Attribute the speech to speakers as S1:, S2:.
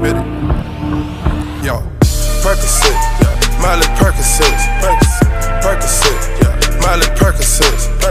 S1: little bitty. Yo, Percocet. Miley Percocet, Percocet, Miley Percocet.